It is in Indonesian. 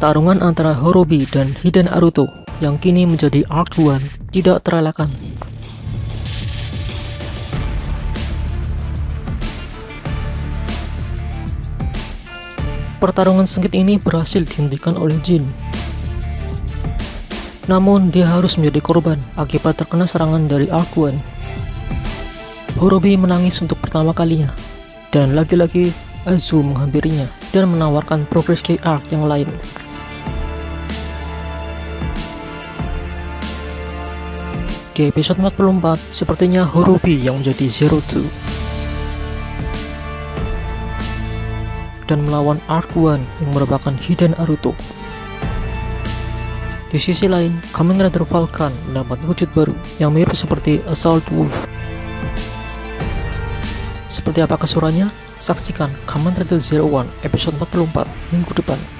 Pertarungan antara Horobi dan Hiden Aruto yang kini menjadi Arc One tidak terelakkan. Pertarungan sengit ini berhasil dihentikan oleh Jin. Namun dia harus menjadi korban akibat terkena serangan dari Arc One. Horobi menangis untuk pertama kalinya, dan lagi-lagi Azu menghampirinya dan menawarkan progres K Arc yang lain. Di episode 44, sepertinya Horobi yang menjadi Zero Two dan melawan Arc One yang merupakan Hiden Aruto. Di sisi lain, Kamen Rider Falcon mendapat wujud baru yang mirip seperti Assault Wolf. Seperti apa kesurannya? Saksikan Kamen Rider Zero One episode 44 minggu depan.